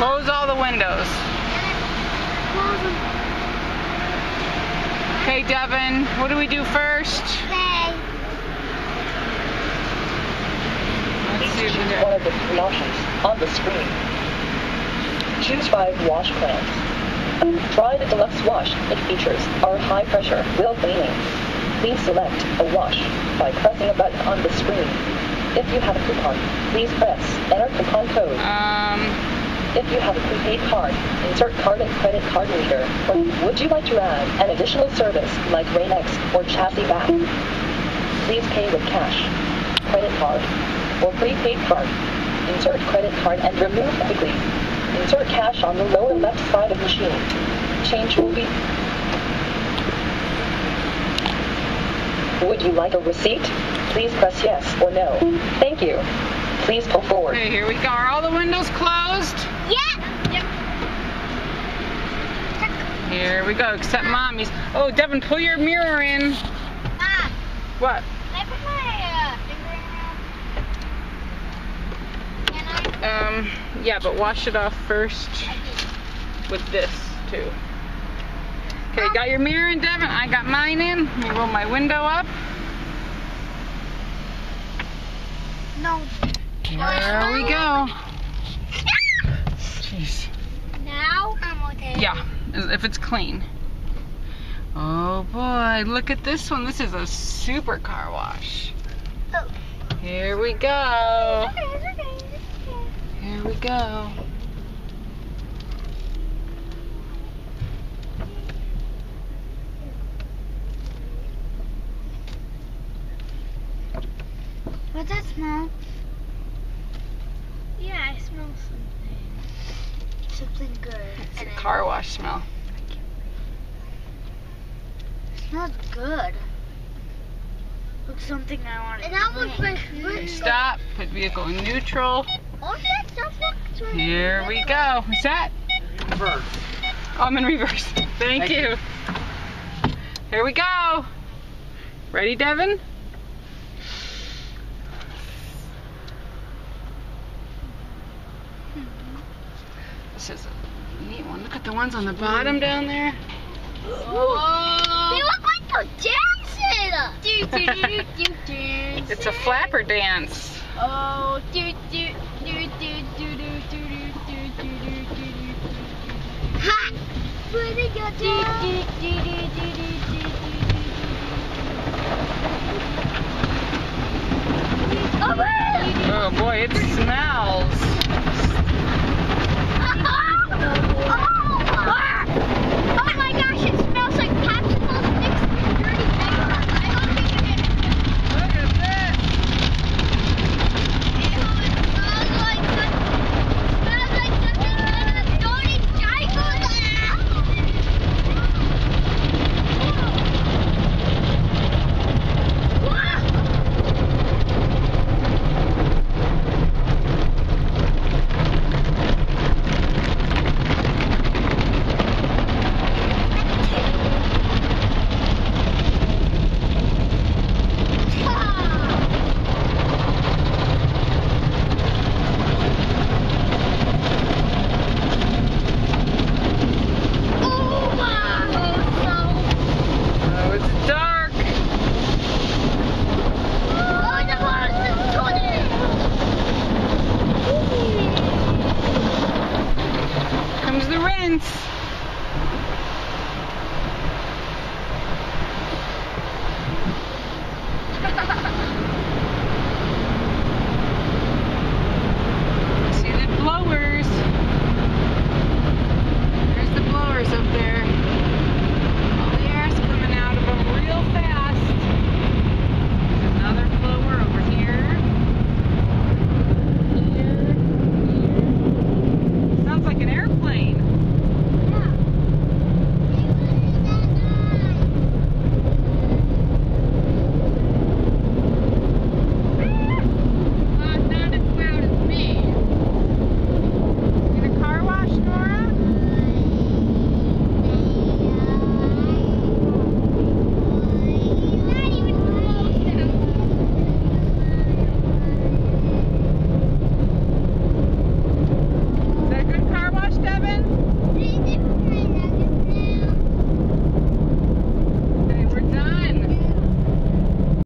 Close all the windows. Close them. Okay, Devin, what do we do first? Okay. Let's see Please if we choose one of the three options on the screen. Choose 5 wash plans. Try the deluxe wash. It features our high pressure wheel cleaning. Please select a wash by pressing a button on the screen. If you have a coupon, please press enter coupon code. Um, If you have a prepaid card, insert card and credit card reader. Or would you like to add an additional service like Rain-X or Chassis Bath? Please pay with cash, credit card, or prepaid card. Insert credit card and remove quickly. Insert cash on the lower left side of machine. Change will be. Would you like a receipt? Please press yes or no. Thank you. Please pull forward. Okay, here we go. Are all the windows closed? Yeah. Yep. Here we go, except mommy's. Oh, Devin, pull your mirror in. Mom, What? can I put my uh, finger in? Can I? Um, yeah, but wash it off first with this, too. Okay, got your mirror in, Devin? I got mine in. Let me roll my window up. No. There we go. Jeez. Now I'm okay. Yeah, if it's clean. Oh boy, look at this one. This is a super car wash. Oh. Here we go. Okay, it's okay, it's okay. Here we go. What's that smell? Yeah, I smell something. Something good. It's a And I- car wash smell. It smells good. Looks something I want to And that looks like Okay, stop. Put vehicle in neutral. Oh, yeah, that looks like Here we go. Is that? Reverse. Oh, I'm in reverse. Thank, Thank you. Here we go. Ready, Devin? This is a neat one. Look at the ones on the bottom down there. They look like they're dancing. Do, do, do, do, do, It's a flapper dance. Oh, do, do, do, do, do, do, do, do, do, do, do, do, do. Ha! Where they go down? Do, do, do, do, do, do, do, do. Oh! Oh boy, it smells. Oh my gosh, it smells like popsicles mixed with dirty diapers. I don't think it is. Look at this. Ew, it smells like some- smells like something out of dirty diapers. Ah! Oh, wow. Oh, it's dark. The horse. Comes the rinse.